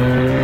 Oh.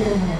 Yeah.